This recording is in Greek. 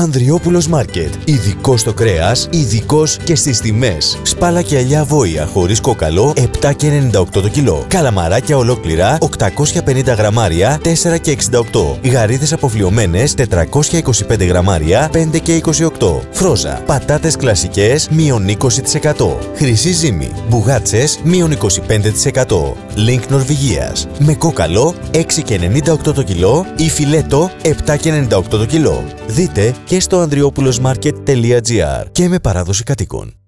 Ανδριόπουλος Μάρκετ. Ειδικός στο κρέας, ειδικός και στις τιμές. Σπάλα και αλιά βόηα χωρίς κόκαλο 7,98 το κιλό. Καλαμαράκια ολόκληρα 850 γραμμάρια 4,68. Γαρίδες αποφλειωμένες 425 γραμμάρια 5,28. Φρόζα. Πατάτες κλασικές μείον 20%. Χρυσή ζύμη. Μπουγάτσες μείον 25%. Link Νορβηγίας. Με κόκαλο 6,98 το κιλό ή φιλέτο 7,98 το κιλό. Δείτε και στο andriopoulos και με παράδοση κατοίκων.